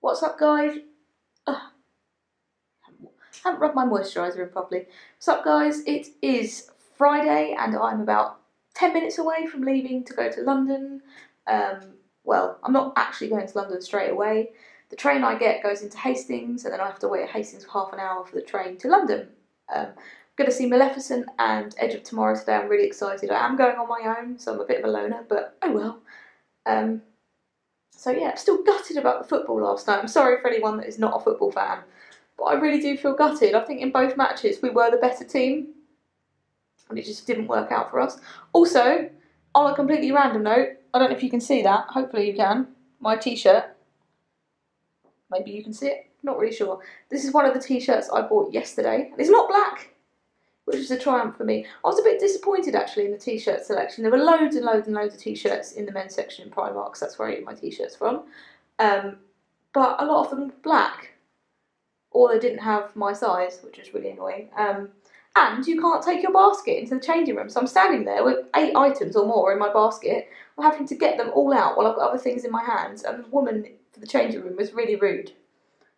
What's up, guys? Ugh. Haven't rubbed my moisturiser in properly. What's up, guys? It is Friday, and I'm about 10 minutes away from leaving to go to London. Um, well, I'm not actually going to London straight away. The train I get goes into Hastings, and then I have to wait at Hastings for half an hour for the train to London. Um, I'm going to see Maleficent and Edge of Tomorrow today. I'm really excited. I am going on my own, so I'm a bit of a loner, but oh well. Um, so yeah, I'm still gutted about the football last night. I'm sorry for anyone that is not a football fan, but I really do feel gutted. I think in both matches we were the better team, and it just didn't work out for us. Also, on a completely random note, I don't know if you can see that. Hopefully you can. My t-shirt. Maybe you can see it. Not really sure. This is one of the t-shirts I bought yesterday. It's not black, which is a triumph for me. I was a bit disappointed actually in the t-shirt selection. There were loads and loads and loads of t-shirts in the men's section in Primark, because that's where I get my t-shirts from. Um, but a lot of them were black. Or they didn't have my size, which was really annoying. Um, and you can't take your basket into the changing room. So I'm standing there with eight items or more in my basket. Having to get them all out while I've got other things in my hands. And the woman for the changing room was really rude.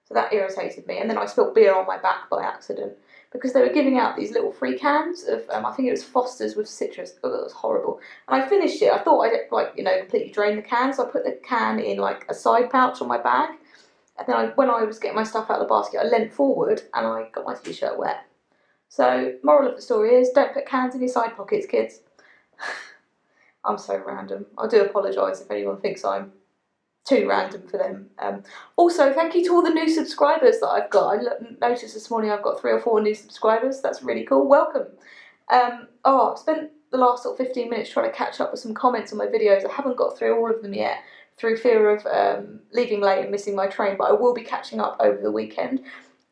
So that irritated me. And then I spilled beer on my back by accident because they were giving out these little free cans of, um, I think it was Foster's with citrus. Oh, that was horrible. And I finished it. I thought I'd like, you know, completely drain the can. So I put the can in like a side pouch on my bag. And then I, when I was getting my stuff out of the basket, I leant forward and I got my t-shirt wet. So, moral of the story is don't put cans in your side pockets, kids. I'm so random. I do apologise if anyone thinks I'm too random for them. Um, also, thank you to all the new subscribers that I've got. I noticed this morning I've got three or four new subscribers. That's really cool. Welcome. Um, oh, I've spent the last sort of 15 minutes trying to catch up with some comments on my videos. I haven't got through all of them yet through fear of um, leaving late and missing my train, but I will be catching up over the weekend.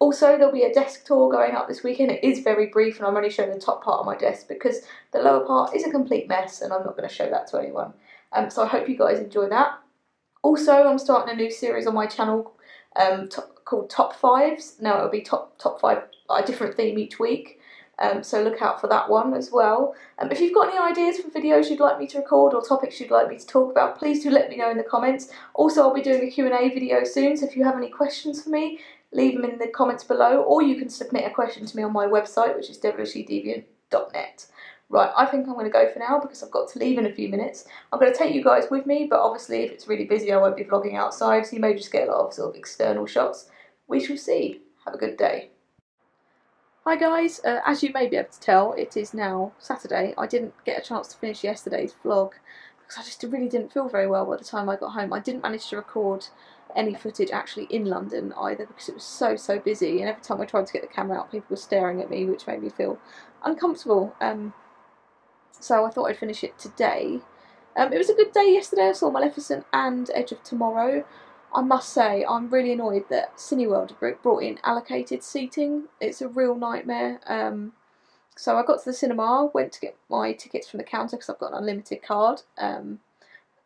Also, there'll be a desk tour going up this weekend. It is very brief, and I'm only showing the top part of my desk because the lower part is a complete mess, and I'm not going to show that to anyone. Um, so I hope you guys enjoy that. Also, I'm starting a new series on my channel um, called Top Fives. Now it'll be top top five, a different theme each week. Um, so look out for that one as well. Um, if you've got any ideas for videos you'd like me to record or topics you'd like me to talk about, please do let me know in the comments. Also, I'll be doing a Q&A video soon, so if you have any questions for me, leave them in the comments below, or you can submit a question to me on my website, which is devilishlydeviant.net. Right, I think I'm going to go for now because I've got to leave in a few minutes. I'm going to take you guys with me, but obviously if it's really busy I won't be vlogging outside, so you may just get a lot of sort of external shots. We shall see. Have a good day. Hi guys, uh, as you may be able to tell, it is now Saturday. I didn't get a chance to finish yesterday's vlog because I just really didn't feel very well by the time I got home. I didn't manage to record any footage actually in London either because it was so so busy and every time I tried to get the camera out people were staring at me which made me feel uncomfortable. Um, so I thought I'd finish it today. Um, it was a good day yesterday. I saw Maleficent and Edge of Tomorrow. I must say, I'm really annoyed that Cineworld brought in allocated seating. It's a real nightmare. Um, so I got to the cinema, went to get my tickets from the counter because I've got an unlimited card. Um,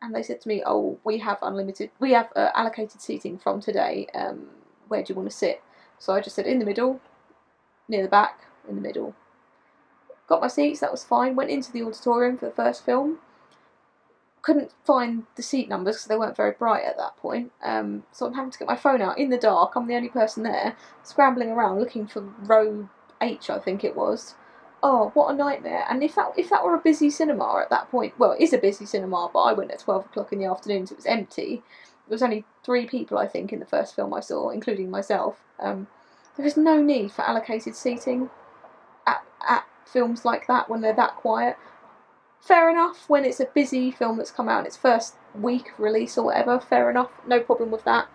and they said to me, "Oh, we have unlimited, we have uh, allocated seating from today. Um, where do you want to sit?" So I just said in the middle, near the back, in the middle. Got my seats, that was fine. Went into the auditorium for the first film. Couldn't find the seat numbers because they weren't very bright at that point. Um, so I'm having to get my phone out in the dark. I'm the only person there, scrambling around looking for row H, I think it was. Oh, what a nightmare! And if that if that were a busy cinema at that point, well, it is a busy cinema, but I went at twelve o'clock in the afternoon, so it was empty. There was only three people, I think, in the first film I saw, including myself. Um, there is no need for allocated seating at, at films like that when they're that quiet. Fair enough when it's a busy film that's come out in its first week of release or whatever, fair enough, no problem with that.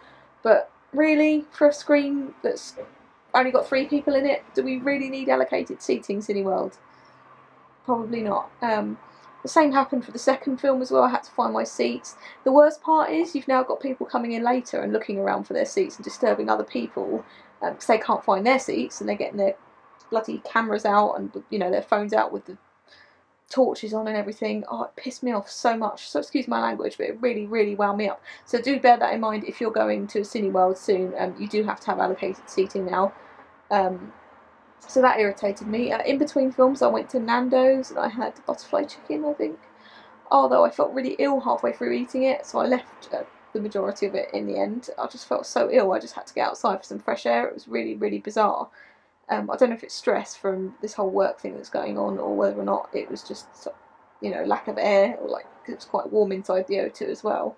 But really, for a screen that's only got three people in it, do we really need allocated seating, Cineworld? Probably not. Um, the same happened for the second film as well. I had to find my seats. The worst part is you've now got people coming in later and looking around for their seats and disturbing other people because um, they can't find their seats and they're getting their bloody cameras out and you know their phones out with the torches on and everything. Oh, it pissed me off so much. So excuse my language, but it really, really wound me up. So do bear that in mind if you're going to a Cineworld soon. Um, you do have to have allocated seating now. Um, so that irritated me. Uh, in between films, I went to Nando's and I had butterfly chicken, I think. Although I felt really ill halfway through eating it, so I left uh, the majority of it in the end. I just felt so ill. I just had to get outside for some fresh air. It was really, really bizarre. Um, I don't know if it's stress from this whole work thing that's going on, or whether or not it was just, you know, lack of air, or like it was quite warm inside the O2 as well.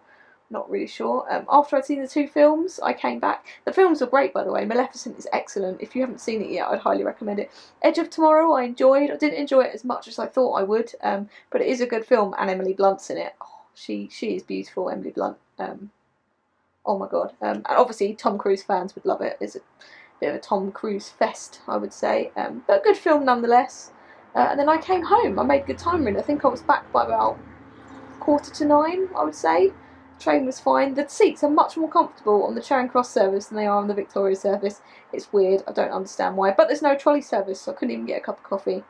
Not really sure. Um, after I'd seen the two films, I came back. The films were great, by the way. Maleficent is excellent. If you haven't seen it yet, I'd highly recommend it. Edge of Tomorrow, I enjoyed. I didn't enjoy it as much as I thought I would, um, but it is a good film, and Emily Blunt's in it. Oh, she she is beautiful, Emily Blunt. Um, oh my god! Um, and obviously, Tom Cruise fans would love it. It's a bit of a Tom Cruise fest, I would say, um, but a good film nonetheless. Uh, and then I came home. I made good time. Really, I think I was back by about quarter to nine. I would say train was fine. The seats are much more comfortable on the Charing Cross service than they are on the Victoria service. It's weird, I don't understand why. But there's no trolley service, so I couldn't even get a cup of coffee.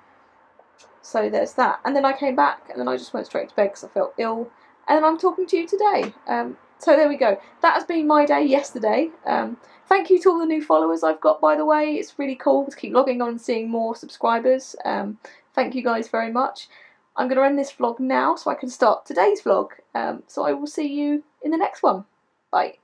So there's that. And then I came back, and then I just went straight to bed because I felt ill. And then I'm talking to you today. Um, so there we go. That has been my day yesterday. Um, thank you to all the new followers I've got, by the way. It's really cool to keep logging on and seeing more subscribers. Um, thank you guys very much. I'm going to end this vlog now so I can start today's vlog. Um, so I will see you in the next one. Bye.